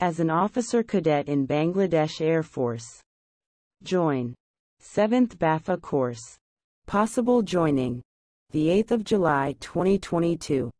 as an officer cadet in Bangladesh Air Force. Join. 7th BAFA course. Possible joining. The 8th of July 2022.